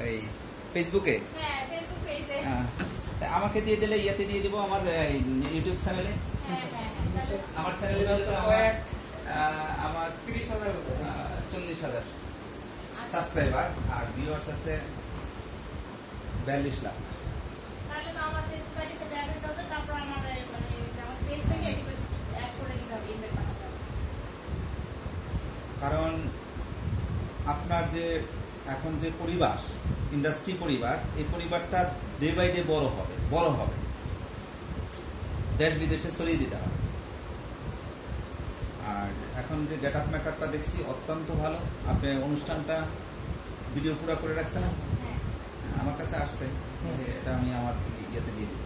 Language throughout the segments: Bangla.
ওই ফেসবুকে হ্যাঁ তা আমাকে দিয়ে দিলে ইয়েতে দিয়ে দিব আমার ইউটিউব চ্যানেলে হ্যাঁ হ্যাঁ হ্যাঁ আমার চ্যানেলে আমার তিরিশ হাজার চল্লিশ হাজার আচ্ছা, সাবস্ক্রাইবার আর ভিউয়ার্স আছে বিয়াল্লিশ লাখ। মানে কারণ আপনার যে এখন যে পরিবার ইন্ডাস্ট্রি পরিবার এই পরিবারটা ডে বাই ডে বড় হবে বড় হবে। দেশ বিদেশে ছড়িয়ে দিতে হবে। আর এখন যে গেট আপ মেকআপটা দেখছি অত্যন্ত ভালো। আপনি অনুষ্ঠানটা ভিডিও পুরো করে রাখছেন? না? হ্যাঁ। আমার কাছে আসছে। এটা আমি আমার ইয়েতে দিয়ে দিই।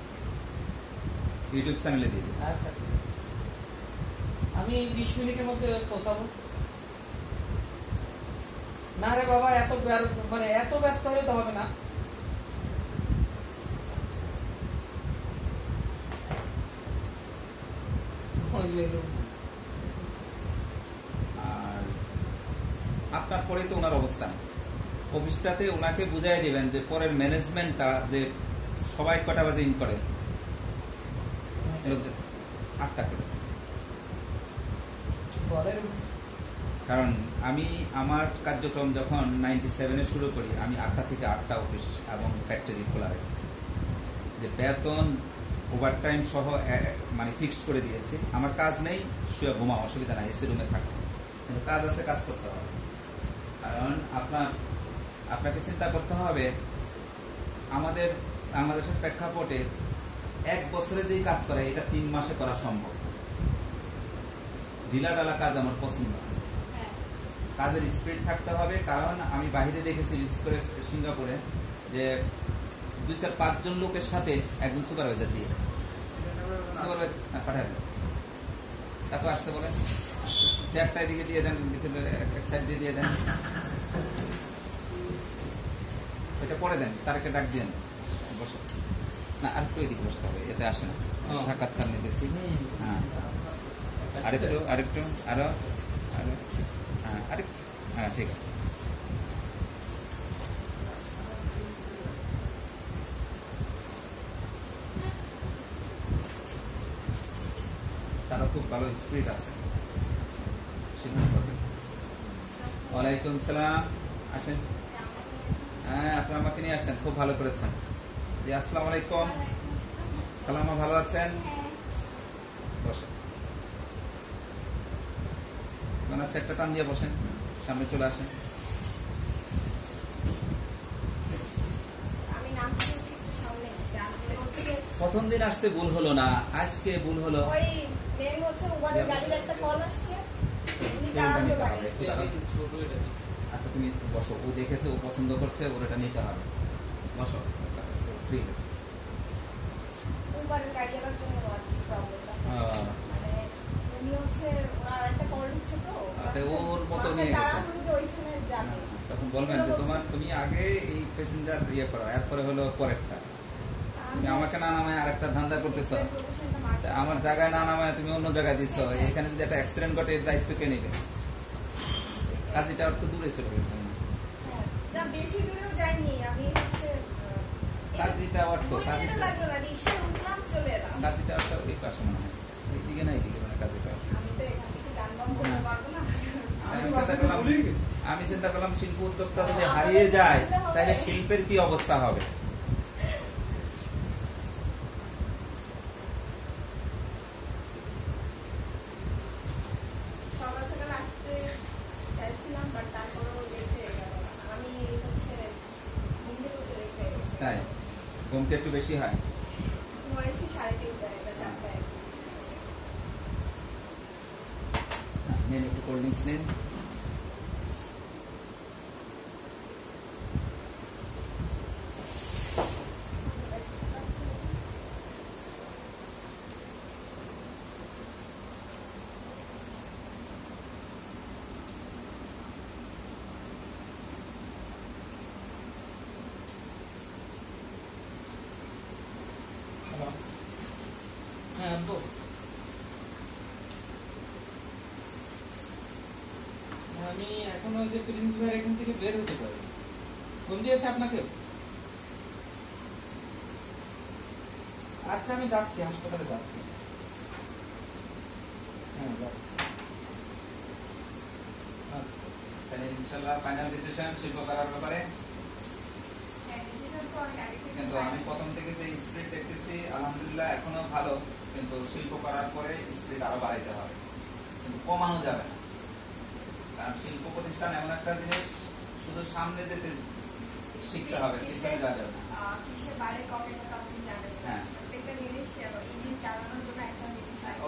ইউটিউব চ্যানেলে দিয়ে দিই। আচ্ছা। আমি বিশ মিনিটের মধ্যে পৌঁছাবো। না রে বাবা এত মানে এত ব্যস্ত হলে তো হবে না। আর আপনার পরে তো ওনার অবস্থান অফিসটাতে ওনাকে বুঝাই দিবেন যে পরের ম্যানেজমেন্টটা যে সবাই কটা বাজে ইন করে। লোকজন আটটা করে। পরের কারণ আমি আমার কার্যক্রম যখন নাইনটি সেভেনে শুরু করি, আমি আটটা থেকে আটটা অফিস এবং ফ্যাক্টরি খোলা রাখি। যে বেতন ওভারটাইম সহ মানে ফিক্সড করে দিয়েছি। আমার কাজ নেই, শুয়ে ঘুমা অসুবিধা নাই এসি রুমে থাকো। কিন্তু কাজ আছে, কাজ করতে হবে। কারণ আপনার, আপনাকে চিন্তা করতে হবে, আমাদের, বাংলাদেশের প্রেক্ষাপটে এক বছরে যেই কাজ করে, এটা তিন মাসে করা সম্ভব। ঢিলা ডালা কাজ আমার পছন্দ না। কাজের স্পিড থাকতে হবে কারণ আমি বাহিরে দেখেছি বিশেষ করে সিঙ্গাপুরে যে দুই চার পাঁচজন লোকের সাথে একজন সুপারভাইজার দিয়ে। সুপারভাইজার হ্যাঁ, পাঠায় দেন তারপর আসতে বলেন চেয়ারটা এদিকে দিয়ে দেন ভিতরে এক সাইড দিয়ে দিয়ে দেন। এটা পরে দেন তারকে ডাক দিয়ে বসো। না আর একটু এদিকে বসতে হবে এতে আসে না। সাক্ষাৎকার নিতেছি। হ্যাঁ। আরেকটু আরেকটু আরও আরও। আরেকটু হ্যাঁ ঠিক আছে। তারা খুব ভালো স্পিড আছে। ওয়ালাইকুম সালাম। আসেন। হ্যাঁ আপনি আমাকে নিয়ে আসছেন। খুব ভালো করেছেন। জি, আসসালামু আলাইকুম। কালামা ভালো আছেন বসেন মানে আছে একটা টান দিয়ে বসেন সামনে চলে আসেন। হচ্ছে প্রথম দিন আসতে ভুল হলো না আজকে ভুল হলো। হচ্ছে আচ্ছা তুমি বসো। ও দেখেছে ও পছন্দ করছে ওর এটা নিতে হবে। বসো ফ্রি উবারের গাড়ি আবার জন্য প্রবলেমটা মানে উনি হচ্ছে ঢুকছে তো? ওর মতো নিয়ে গেছে। দাঁড়ানো যে ওইখানে যাবে। তখন বলবেন যে তোমার তুমি আগে এই প্যাসেঞ্জার ইয়ে করো এরপরে হলো পরেরটা। তুমি আমাকে না নামায় আরেকটা ধান্দা করতেছো। আমার জায়গায় না নামায় তুমি অন্য জায়গায় দিচ্ছ এখানে যদি একটা অ্যাক্সিডেন্ট ঘটে এর দায়িত্ব কে নেবে? কাজীটা আর তো দূরে চলে গেছে। হ্যাঁ, না বেশি দূরেও যাইনি আমি হচ্ছে কাজীটা ওর তো, দুই মিনিটও কাজীটা- লাগল না? উঠলাম চলে এলাম। কাজীটা ওই পাশে মনে হয়। এইদিকে না এইদিকে মানে কাজীটা। আমি তো এখান আমি চিন্তা করলাম শিল্প উদ্যোক্তা যদি হারিয়ে যায় তাহলে শিল্পের কি অবস্থা হবে? నేను ఇప్పుడు కోల్డ్ డ్రింక్స్ నేను এখন থেকে বের হতে পারি। ফোন দিয়েছে আপনাকে? আচ্ছা আমি যাচ্ছি হাসপাতালে যাচ্ছি। হ্যাঁ যাচ্ছি। আচ্ছা তাহলে ইনশাল্লাহ ফাইনাল ডিসিশন শিল্প করার ব্যাপারে। হ্যাঁ কিন্তু আমি প্রথম থেকে যে স্পিড দেখতেছি আলহামদুলিল্লাহ এখনও ভালো কিন্তু শিল্প করার পরে স্পিড আরও বাড়াইতে হবে। কিন্তু কমানো যাবে না। শিল্প প্রতিষ্ঠান এমন একটা জিনিস শুধু সামনে যেতে শিখতে হবে পিছনে যাওয়া যাবে। হ্যাঁ।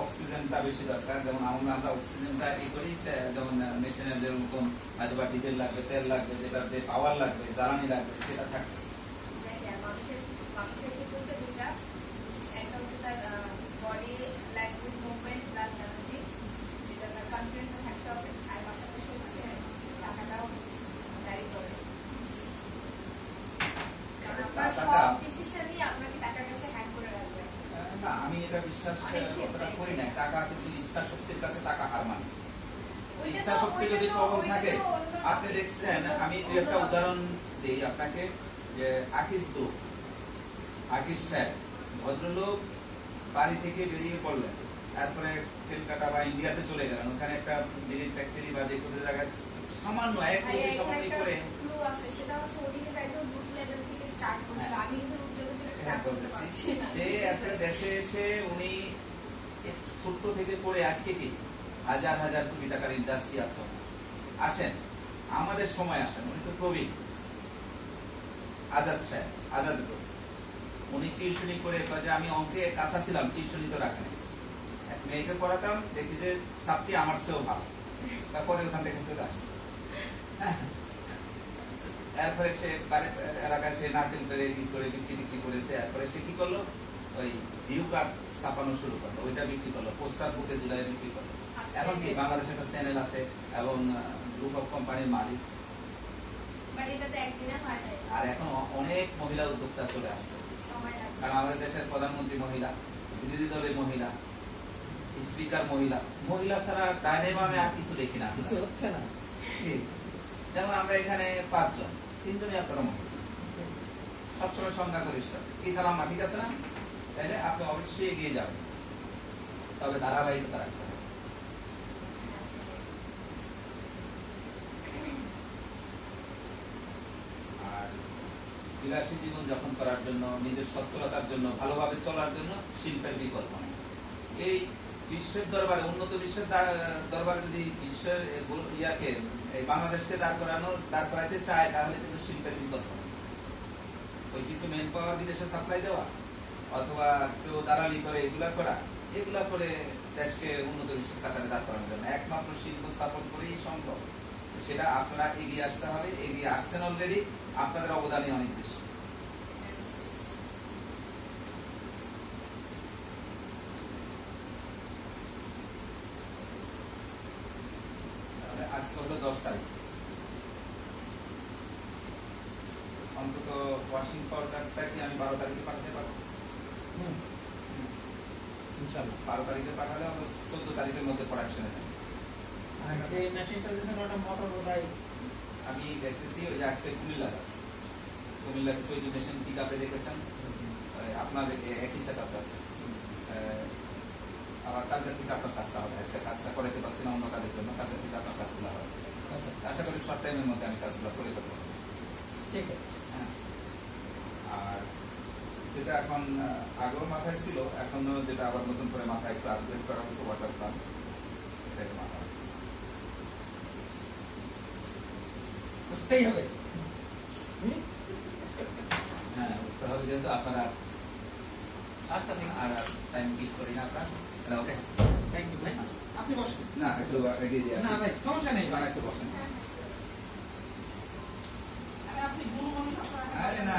অক্সিজেনটা বেশি দরকার যেমন আমরা আমরা অক্সিজেনটা ই করি যেমন মেশিনের যেরকম হয়তো বা ডিজেল লাগবে তেল লাগবে যেটার যে পাওয়ার লাগবে জ্বালানি লাগবে সেটা থাকবে যাই হোক, মানুষের মানুষের ক্ষেত্রে হচ্ছে দুটা একটা হচ্ছে তার body language movement plus energy যেটা তার কনফিডেন্ট থাকতে হবে আর পাশাপাশি হচ্ছে টাকাটাও ভ্যারি করে কারণ আপনার সব টাকা- ডিসিশনই আপনাকে টাকার কাছে হ্যাং করে রাখবে আহ, না আমি এটা বিশ্বাস অনেক ক্ষেত্রে। কতটা করি না টাকা কিন্তু ইচ্ছা শক্তির কাছে টাকা হার মানে ওইটা ইচ্ছা তো- শক্তি ওইটা যদি তো- প্রবল ওইটা থাকে তো অন্য আপনি দেখছেন আমি দু একটা উদাহরণ দিই আপনাকে যে আকিস গ্রুপ আকিস সাহেব ভদ্রলোক বাড়ি থেকে বেরিয়ে পড়লেন তারপরে কলকাতা বা ইন্ডিয়াতে চলে গেলেন ওখানে একটা বিড়ির ফ্যাক্টরি বা যে কোনো জায়গায় সামান্য এক কোটি সামান্য করে সেটা হচ্ছে একদম থেকে করছিল। হ্যাঁ। আমি কিন্তু root level থেকে হ্যাঁ, করতে পারছি না। সে একটা দেশে এসে উনি একটু ছোট্ট থেকে পড়ে আজকে কি হাজার হাজার কোটি টাকার ইন্ডাস্ট্রি আছে আসেন আমাদের সময় আসেন উনি তো প্রবীণ। আজাদ সাহেব আজাদ গ্রুপ। উনি টিউশনি করে যে আমি অঙ্কে কাঁচা ছিলাম টিউশনি তো রাখেন। এক মেয়েকে পড়াতাম দেখি যে ছাত্রী আমার চেয়েও ভালো। তারপরে ওখান থেকে চলে আসছে। এরপরে সে এলাকায় সে নারকেল পেরে ই করে বিক্রি বিক্রি করেছে। এরপরে সে কি করল? ওই ভিউ কার্ড ছাপানো শুরু করল। ওইটা বিক্রি করল। পোস্টার বুকে জুলাই বিক্রি করল। আচ্ছা, এখন কি? বাংলাদেশে একটা চ্যানেল আছে এবং গ্রুপ অফ কোম্পানির মালিক। But এটা তো একদিনে হয় নাই। আর এখন অনেক মহিলা উদ্যোক্তা চলে আসছে। কারণ আমাদের দেশের প্রধানমন্ত্রী মহিলা বিরোধী দলের মহিলা স্পিকার মহিলা মহিলা ছাড়া ডাইনামামে আর কিছু দেখি না। কিছু হচ্ছে না? যেমন আমরা এখানে পাঁচজন তিনজনই আপনারা মহিলা। সবসময় সংখ্যা গরিষ্ঠ কি খালাম্মা ঠিক আছে না তাহলে আপনি অবশ্যই এগিয়ে যাবেন। তবে ধারাবাহিকতা রাখতে হবে আর বিলাসী জীবন যাপন করার জন্য, নিজের সচ্ছলতার জন্য, ভালোভাবে চলার জন্য শিল্পের বিকল্প নেই। এই বিশ্বের দরবারে, উন্নত বিশ্বের দরবারে যদি বিশ্বের ইয়াকে বাংলাদেশকে দাঁড় করানো, দাঁড় করাইতে চায়, তাহলে কিন্তু শিল্পের বিকল্প ওই কিছু মেন পাওয়ার বিদেশে সাপ্লাই দেওয়া, অথবা কেউ দালালি করে, এগুলা করা, এগুলা করে দেশকে উন্নত বিশ্বের কাতারে দাঁড় করানো যাবে না। একমাত্র শিল্প স্থাপন করেই সম্ভব। সেটা আপনারা এগিয়ে আসতে হবে, এগিয়ে আসছেন অলরেডি আপনাদের অবদানই অনেক বেশি। আজকে হলো দশ তারিখ। অন্তত ওয়াশিং পাউডারটা কি আমি বারো তারিখে পাঠাতে পারব? হুম। ইনশাল্লাহ বারো তারিখে পাঠালে আমরা চোদ্দ তারিখের মধ্যে প্রোডাকশনে যাবে। আর যে মেশিনটা মোটর বোধহয় আমি দেখতেছি ওই যে আজকে কুমিল্লা যাচ্ছে। কুমিল্লা কিছু মেশিন পিক আপে দেখেছেন? আপনার একই সেট আপ যাচ্ছে আবার কালকে থেকে আপনার কাজটা হবে। আজকে কাজটা করাতে পারছি না অন্য কাজের জন্য। কালকে থেকে আপনার কাজগুলো হবে। আচ্ছা। আশা করি শর্ট টাইমের মধ্যে আমি কাজগুলো করে দেবো। ঠিক আছে। হ্যাঁ। আর যেটা এখন আগেও মাথায় ছিল এখনও যেটা আবার নতুন করে মাথায় একটু আপগ্রেড করা হয়েছে ওয়াটার প্লান্ট এটা মাথায় করতেই হবে। হ্যাঁ হবে যেহেতু আপনারা আচ্ছা ঠিক আর টাইম কিক করি না আপনার। তাহলে ওকে থ্যাংক ইউ ভাই। আপনি বসেন। না একটু এগিয়ে দিয়ে না ভাই সমস্যা নেই। ভাই একটু বসেন। হ্যাঁ, হ্যাঁ. আরে আপনি গুরু মানুষ। আরে না।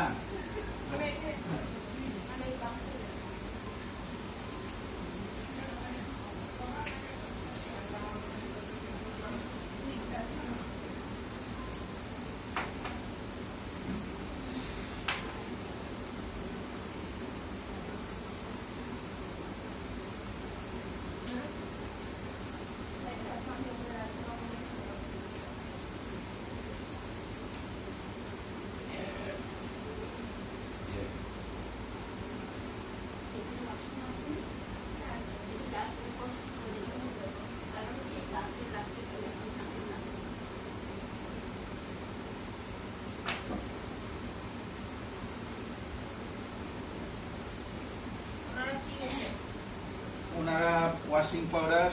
পাউডার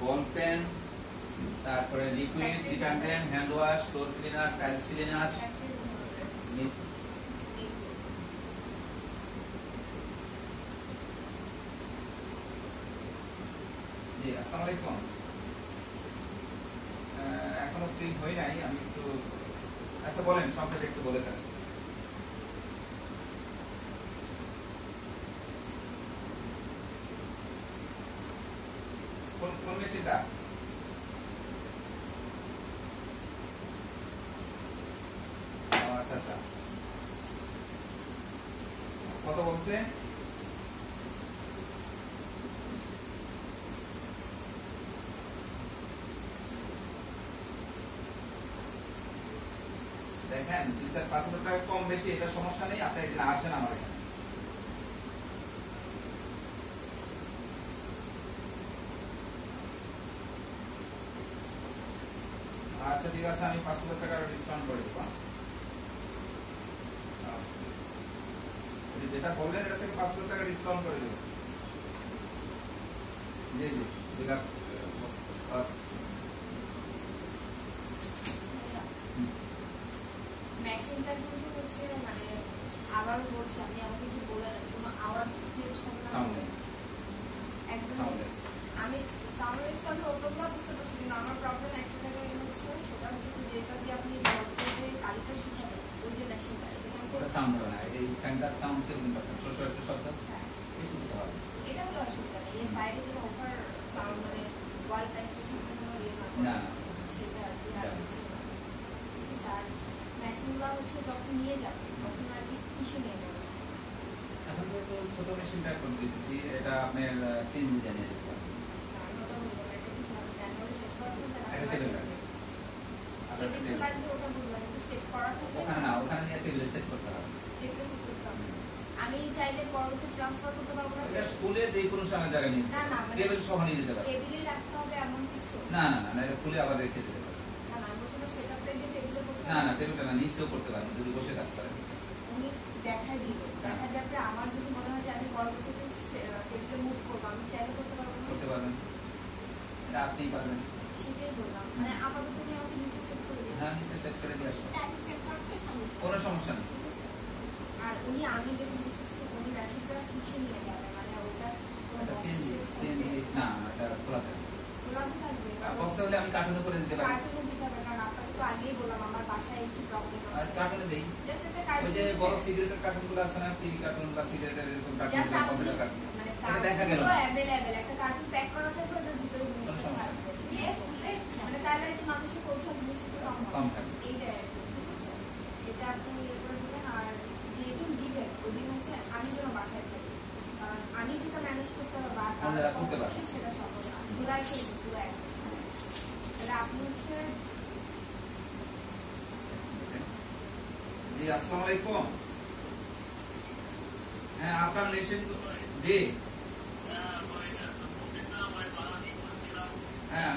বল পেন তারপরে liquid detergent hand wash floor cleaner tiles cleaner জি আসসালামু আলাইকুম এখনও ফ্রি নাই, আমি একটু আচ্ছা বলেন সংক্ষেপে একটু বলে দেন। কোন আচ্ছা আচ্ছা। কত বলছে? দেখেন, দুই চার পাঁচ হাজার টাকা কম বেশি, এটা সমস্যা নেই, আপনি একদিন আসেন আমার এখানে আচ্ছা ঠিক আছে আমি পাঁচ হাজার টাকা ডিসকাউন্ট করে দেবো। যে যেটা বললেন এটা থেকে পাঁচ হাজার টাকা ডিসকাউন্ট করে দেবো। জি জি যেটা মেশিনটা কিন্তু হচ্ছে মানে আবার বলছি আমি আমাকে একটু বলে কোনো আওয়াজ। একদম আমি সাউন্ড রেসপন্স ওগুলো বুঝতে পারছি কিন্তু আমার প্রবলেম একটা জায়গায় সেটা হচ্ছে যে যেটা দিয়ে আপনি যে কালিটা শুকাবেন ওই যে মেশিনটা এটা সাউন্ড হবে না এই ফ্যানটার সাউন্ড কেমন পাচ্ছেন শস্য একটা শব্দ? হ্যাঁ, একটু দিতে হবে। এটা হলো অসুবিধা নেই এর বাইরে যেন ওভার সাউন্ড মানে ওয়াল পেনিট্রেশন কোনো ইয়ে না। সেটা আর কি আর না। কিছু না। ঠিক আছে, আর মেশিনগুলো হচ্ছে যখন নিয়ে যাবে তখন আর কি কিসে নিয়ে যাবে? এখন ছোট মেশিনটা দিতেছি এটা আপনার জানিয়ে দিতে এটা হবে টেবিল আমি চাইলে পরবর্তী ট্রান্সফার করতে পারব না। এটা স্কুলে যে কোনো সময় জায়গায় নিয়ে না, না, টেবিল সহ নিয়ে যেতে পারবেন টেবিলে রাখতে হবে এমন কিছু? না না না না আবার রেখে দিতে পারবেন না না আমি বলছি না রেখে টেবিলে করতে না না টেবিলটা না নিচেও করতে পারবেন যদি বসে কাজ করেন উনি দিল দেখা আমার যদি মনে হয় যে আমি পরবর্তীতে টেবিলে মুভ করব আমি চাইলে করতে পারব করতে পারবেন। এটা আপনিই পারবেন। সেটাই বললাম। মানে আপাতত তুমি আমাকে নিচে হ্যাঁ নিচে করে দিয়ে কোনো সমস্যা নেই। আর উনি আমি যে জিনিস করছি উনি কিসে নিয়ে যাবে মানে ওটা না এটা খোলা থাকবে। বক্সে আমি কার্টুনে করে দিতে পারি। কার্টুনে দিতে হবে কারণ আপনাকে তো আগেই বললাম আমার বাসায় একটু প্রবলেম আছে। কার্টুনে দেই জাস্ট একটা ওই কার্টুন যে বড় সিগারেটের কার্টুনগুলো আছে না টিভি কার্টুন বা সিগারেটের এরকম কার্টুন মানে দেখা গেল না। একটা কার্টুন প্যাক করা থাকবে ওটার ভিতরে জিনিসটা কোনো সমস্যা থাকবে দিয়ে মানে তাহলে একটু মানুষের কৌতূহল জিনিসটা কম কম হবে। এইটাই আর কি, এটা আপনি ইয়ে করে দিবেন আর যেদিন দিবেন ওই দিন হচ্ছে আমি যেন বাসায় থাকি। কারণ আমি যেটা ম্যানেজ করতে পারব। পক্ষে সেটা সম্ভব না পুরো একই পুরো তাহলে আপনি হচ্ছে জি আসসালামু আলাইকুম। হ্যাঁ আপনার মেশিন জি। হ্যাঁ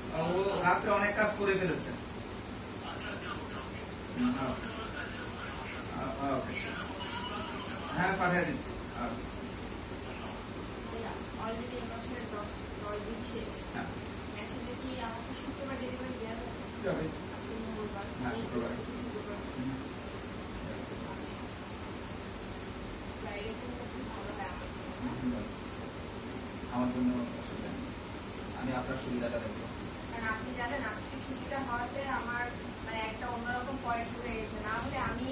ও রাত্রে অনেক কাজ করে ফেলেছে। হ্যাঁ। পাঠিয়ে দিচ্ছি। হ্যাঁ। শুক্রবার হ্যাঁ, জন্য আমার জন্য অসুবিধা নেই। আমি আপনার সুবিধাটা দেখব। কারণ আপনি জানেন, আজকে ছুটিটা হওয়াতে আমার মানে একটা অন্যরকম পয়েন্ট ঘুরে গেছে না হলে আমি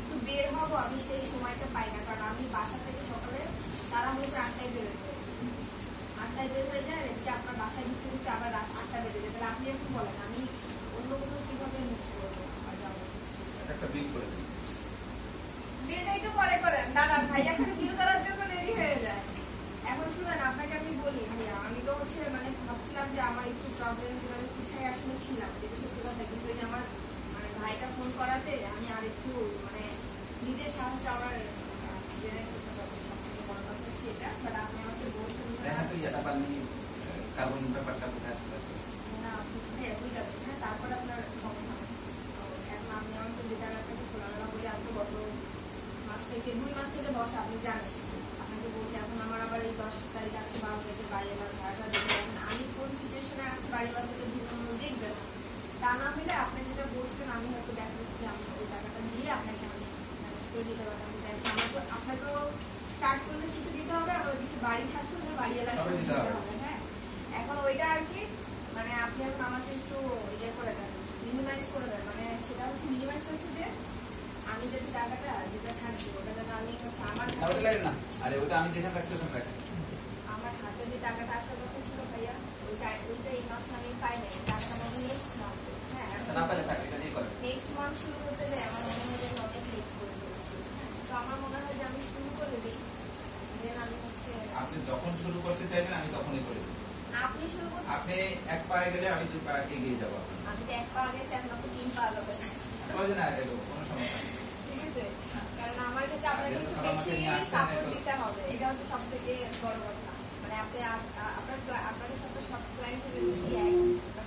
একটু বের হব, আমি সেই সময়টা পাই না। কারণ আমি বাসা থেকে সকালে তারা হচ্ছে আটটায় বের হয়ে আটটায় বের হয়ে যায় আর এদিকে আপনার বাসায় ঢুকতে ঢুকতে আবার আটটা বেজে যায়। তাহলে আপনি একটু বলেন, আমি অন্য কোথাও কীভাবে মিস করব আর যাব এটা একটা বিল করে দিই বিলটা একটু পরে করেন দাঁড়ান ভাই এখন বিল করার জন্য রেডি হয়ে যায় এখন শুনেন আপনাকে আমি বলি ভাইয়া আমি তো হচ্ছে মানে বুঝলাম যে আমার প্রবলেম যে পিছায় আসলে ছিলাম যেটা সত্যি কথা। কিন্তু আমার মানে ভাইটা ফোন করাতে আমি আর একটু মানে নিজের সাহসটা আবার করতে পারছি সব থেকে বড় কথা হচ্ছে এটা। বাট আপনি আমাকে বলছেন যে দেখা তো ইয়েটা পারনি কার্বন ব্যাপারটা কোথায় আসলে না আপনি হ্যাঁ বুঝতে হ্যাঁ তারপর আপনার সমস্যা এখন আপনি আমাকে যেটা আপনাকে খোলামেলা বলি আমি তো গত মাস থেকে দুই মাস থেকে বসা আপনি জানেন। আপনাকে বলছি এখন আমার আবার এই দশ তারিখ আছে বারো তারিখে বাড়ি এবার ভাড়াটা দেবে এখন আমি কোন সিচুয়েশনে আছি বাড়ি বাচ্চাকে জীবন দেখবে না তা না হলে আপনি যেটা বলছেন আমি হয়তো দেখা যাচ্ছে আমি ওই টাকাটা দিয়ে আপনাকে আমি ম্যানেজ করে দিতে পারতাম। আমাকে আপনাকেও স্টার্ট করলে কিছু দিতে হবে আবার কিছু বাড়ি থাকতে হলে বাড়ি দিতে হবে। হ্যাঁ। এখন ওইটা আর কি মানে আপনি এখন আমাকে একটু ইয়ে করে দেন মিনিমাইজ করে দেন। মানে সেটা হচ্ছে মিনিমাইজ হচ্ছে যে আমি যদি টাকাটা যেটা থাকবে ওটা যেন আমি হচ্ছে আমার না। আরে ওটা আমি যেখানে রাখছি ওখানে রাখি। আমার হাতে যে টাকাটা আসার কথা ছিল ভাইয়া ওইটা ওইটা এই মাসে আমি পাই নাই টাকাটা আমি নেক্সট মান্থ হ্যাঁ না পেলে থাকে এটা দিয়ে করে নেক্সট মান্থ শুরু করতে যাই আমার মনে হয় যে আমি অনেক লেট করে ফেলেছি তো আমার মনে হয় যে আমি শুরু করে দিই দেন আমি হচ্ছে আপনি যখন শুরু করতে চাইবেন আমি তখনই করে আপনি শুরু করতে আপনি এক পায়ে গেলে আমি দুই পা এগিয়ে যাব আমি তো এক পা গেছি এখন আপনি তিন পা যাবে কয়জন আগে দেবো কোনো সমস্যা নেই। ঠিক আছে। কারণ আমার ক্ষেত্রে আপনাকে একটু বেশি সাপোর্ট দিতে হবে। এটা হচ্ছে সব থেকে বড় কথা। মানে আপনি আপনার সাথে সব ক্লায়েন্ট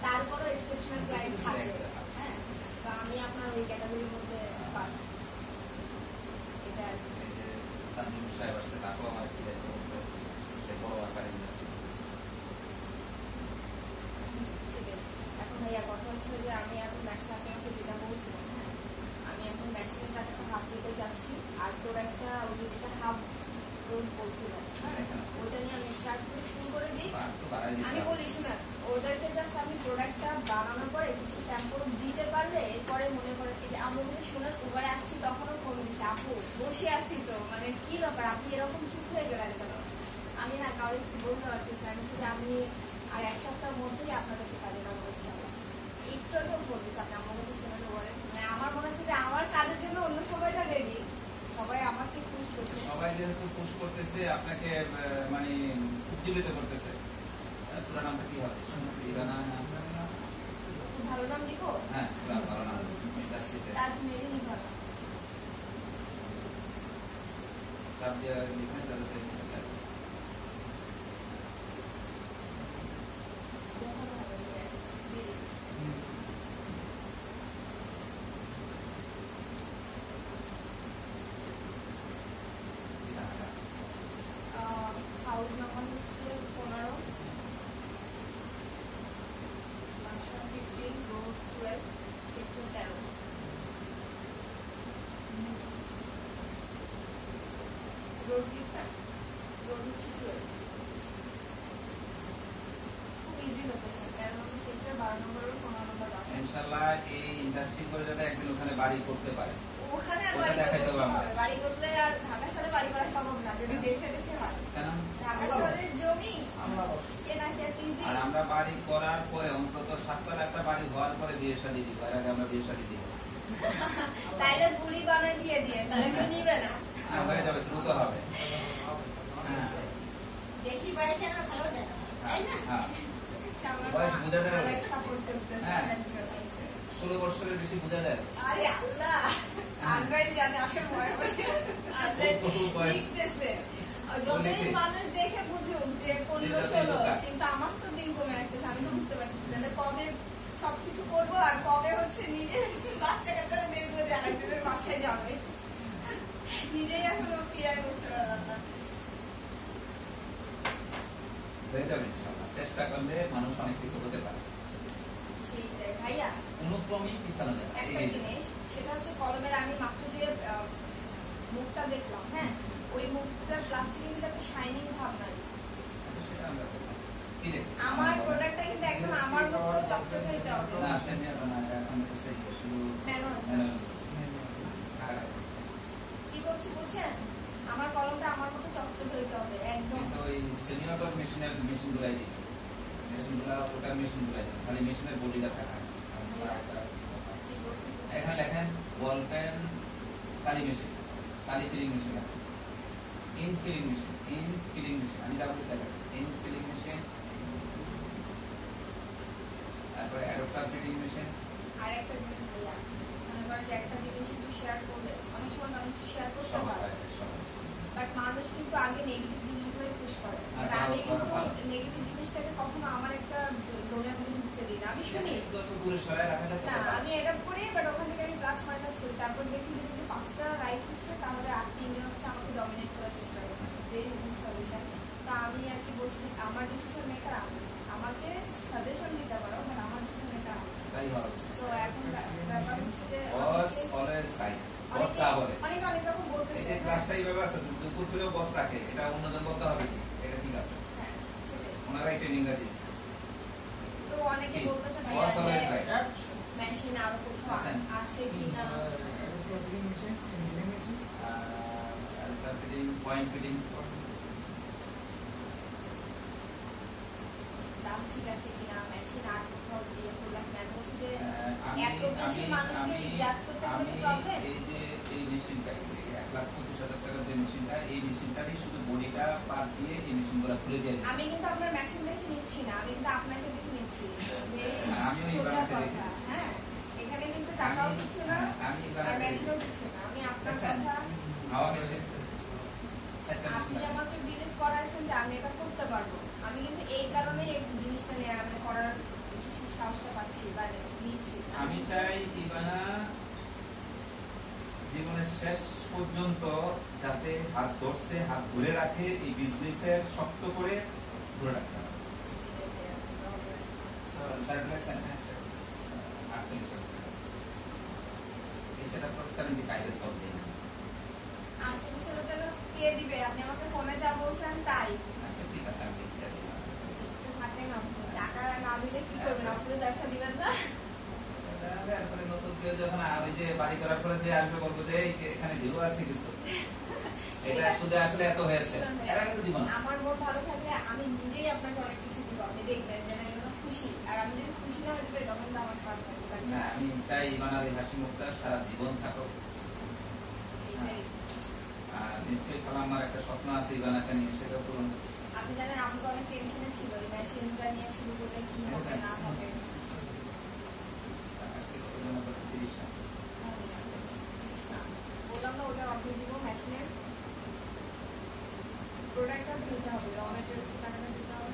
তারপরও এক্সেপশনাল ক্লায়েন্ট হ্যাঁ? তো আমি আপনার ওই ক্যাটাগরির মধ্যে ফার্স্ট এটা। তানজিম সাহেব আসছে তাকেও আমার কি বলছে। সে বড় আকার ইন্ডাস্ট্রি ঠিক আছে। এখন ভাইয়া কথা হচ্ছে যে আমি এখন মেশিন আপনি আমাকে যেটা বলছিলেন হ্যাঁ আমি এখন মেশিনের টাকাটা হাফ দিতে যাচ্ছি আর তোর একটা ওই যে যেটা হাফ রোজ বলছিলেন হ্যাঁ ওটা নিয়ে আমি স্টার্ট করে শুরু করে দিই তো বাড়াই দিতে আমি হবে। বলি শুনেন ওদেরকে জাস্ট আমি প্রোডাক্টটা বানানোর পরে কিছু স্যাম্পল দিতে পারলে এরপরে মনে যে আমরা আসছি তখনও ফোন দিচ্ছে আপু বসে আছি তো মানে কি ব্যাপার আপনি এরকম চুপ হয়ে গেলেন কেন? আমি না কারও কিছু বলতে পারতেছি আমি যে আমি আর এক সপ্তাহের মধ্যেই আপনাদেরকে কাজে নামবো ইনশাল্লাহ একটু আগেও ফোন দিচ্ছে আপনি আমার কাছে উবারে মানে আমার মনে হচ্ছে যে আমার কাজের জন্য অন্য সময়টা রেডি সবাই আমাকে খুশ করছে। সবাই যেহেতু করতেছে আপনাকে মানে উজ্জীবিত করতেছে। পুরো নামটা কি হবে ইরানা খুব ভালো নাম দিব হ্যাঁ পুরো ভালো নাম ইন্ডাস্ট্রিতে তাজ মেরিনি ভালো চাপ দিয়ে লিখে তাহলে তো এসে যাবে। ঠিকানাটা। হাউস নাম্বার হচ্ছে পনেরো বাসা ফিফটিন রোড টুয়েলভ সেক্টর তেরো রোড কি স্যার রোড হচ্ছে টুয়েলভ খুব ইজি লোকেশন তেরো নম্বর সেক্টর বারো নম্বর রোড পনেরো নম্বর বাসা ইনশাল্লাহ এই ইন্ডাস্ট্রি করে যাতে একদিন ওখানে বাড়ি করতে পারে ওখানে আর ওটা বাড়ি দেখাই করতে দেবো আমরা। হবে। বাড়ি করলে আর ঢাকা শহরে বাড়ি করা সম্ভব না যদি দেশে দেশে হয় কেন ঢাকা শহরের জমি আমরা বসি কেনা কে ইজি আর আমরা বাড়ি করার পরে অন্তত সাততলা একটা বাড়ি হওয়ার পরে বিয়ে শাদি দিব এর আগে আমরা বিয়ে শাদি দিব তাইলে বুড়ি বানায় দিয়ে দিয়ে তাহলে কেউ নিবে না আর হয়ে যাবে দ্রুত হবে হ্যাঁ বেশি বয়সে আমরা ভালো দেখা তাই না হ্যাঁ সামনে বয়স বোঝা যায় না। আরেক support করতেছে, হ্যাঁ। একজন আছে। ষোলো বছরের বেশি বোঝা যায় না। আরে আল্লাহ আজরাইল জানে আসল বয়স আজরাইল বহু বয়স। লিখতেছে আর যতই লিখে। মানুষ দেখে বুঝুক যে পনেরো যতই ষোলো বোকা। কিন্তু আমার তো দিন কমে আসতেছে আমি তো বুঝতে পারতেছি তাহলে কবে সবকিছু করব আর কবে হচ্ছে নিজের বাচ্চা কাচ্চারা বের করে যে আরেকজনের বাসায় যাবে নিজেই এখনও ফিরায় বুঝতে পারলাম না হয়ে যাবে ইনশাল্লাহ। চেষ্টা করলে মানুষ অনেক কিছু হতে পারে। ভাইয়া। অনুক্রমেই পিছানো যায় একটা জিনিস সেটা হচ্ছে কলমের আমি মাত্র যে মুখটা দেখলাম হ্যাঁ? ওই মুখটার প্লাস্টিকের ভিতরে একটা শাইনিং ভাব নাই। সেটা আমরা করলাম। কি আমার প্রোডাক্টটা কিন্তু একদম আমার মতো চকচকে হইতে হবে। না, senior না, এখন এটা senior, শুধু Manual। manual করছি। আর কি বলছি বুঝছেন? আমার কলমটা আমার মতো চকচকে হইতে হবে একদম। ওই senior ডট মেশিনের মেশিনগুলাই দিই। মেশিনগুলা ওটার মেশিনগুলাই দিই। খালি মেশিনের বডিটা থাকা? এখানে লেখেন বল পেন কালি মেশিন কালি filling machine ink filling machine ink filling machine আমি যা বলতে ইন ফিলিং মেশিন তারপরে অ্যাডপ্টার ফিটিং মেশিন আর একটা জিনিস ভাইয়া মনে করেন যে একটা জিনিস একটু শেয়ার করলে অনেক সময় মানুষ শেয়ার করতে পারে। বাট মানুষ কিন্তু আগে নেগেটিভ জিনিসগুলোই পুশ করে। আমি কিন্তু নেগেটিভ জিনিসটাকে কখনো আমার একটা জোনের মধ্যে ঢুকতে দিই না। আমি শুনি। একটু একটু দূরে সরায় রাখা যায় না আমি এটা করি বাট ওখান থেকে আমি প্লাস মাইনাস করি। তারপর দেখি যে যদি পাঁচটা রাইট হচ্ছে তাহলে আটটি ইঞ্জিন হচ্ছে আমাকে ডমিনেট করার চেষ্টা করতেছে। সলিউশন তো আমি আর কি বলছি আমার ডিসিশন মেকার আমি। আমাকে সাজেশন দিতে পারো বাট আমার ডিসিশন মেকার আমি। সো এখন ব্যাপার হচ্ছে অনেকে- যা বলে এই ক্লাসটা এইভাবে আছে দুপুর করেও বস রাখে এটা অন্যজন বলতে হবে কি? এটা ঠিক আছে। হ্যাঁ ওনারাই ট্রেনিংটা দিচ্ছে তো অনেকে বলতেছে ভাইয়া অলওয়েজ যে রাইট মেশিন আরও কোথাও আছে কিনা? ফিটিং পয়েন্ট ফিটিং দাম ঠিক আছে কিনা মেশিন কোথাও দিয়ে করলাম কিনা আমি বলছি যে এত বেশি মানুষকে জাজ করতে গেলে প্রবলেম এই যে এই মেশিনটা এক লাখ পঁচিশ হাজার টাকার যে মেশিনটা এই মেশিনটারই শুধু বডিটা পার দিয়ে এই মেশিনগুলো খুলে দিয়ে আমি কিন্তু আপনার মেশিন দেখে নিচ্ছি না আমি কিন্তু আপনাকে দেখে নিচ্ছি। ব্যাপারটা কথা, হ্যাঁ। এখানে কিন্তু টাকাও আমি- দিচ্ছে না হ্যাঁ, আমি আর মেশিনও দিচ্ছে না। আমি আপনার কথা হাওয়া মেশিন আপনি আমাকে বিলিভ করাইছেন যে আমি এটা করতে পারব। আমি কিন্তু এই কারণে এই জিনিসটা নিয়ে আমি করার সাহসটা পাচ্ছি বা নিচ্ছি। আমি চাই ইবানা জীবনের শেষ পর্যন্ত যাতে হাত ধরছে হাত ধরে রাখে এই বিজনেসের শক্ত করে ধরে রাখতে হবে আটচল্লিশ দিন আটচল্লিশ হাজার টাকা কে দিবে। আপনি আমাকে ফোনে যা বলছেন তাই। আচ্ছা ঠিক আছে আমি দেখতে আপনি। টাকা না দিলে কি করবেন? আপনি দেখা দিবেন না। তারপরে নতুন কেউ যখন আর ওই যে বাড়ি করার পরে যে আসবে বলব যে এখানে ভিউ আছে কিছু। এটা শুধু আসলে এত হয়েছে। এর আগে দিব না। আমার মন ভালো থাকলে আমি নিজেই আপনাকে অনেক কিছু দিব। আপনি দেখবেন যে না এগুলো খুশি। আর আমি যদি খুশি না হতে পারি তখন তো আমার খারাপ লাগবে আমি চাই হাসি মুখটা সারা জীবন থাকুক। নিশ্চয়ই কাল আমার একটা স্বপ্ন আছে ইবানাকে নিয়ে সেটা পূরণ আপনি জানেন আমি তো অনেক টেনশনে ছিল এই মেশিনটা নিয়ে শুরু করলে কি হবে না হবে? আজকে কত জন আবার তিরিশ না বললাম না ওটা অর্ডার দিব মেশিনের প্রোডাক্টটা দিতে হবে র মেটেরিয়ালস টাকাটা দিতে হবে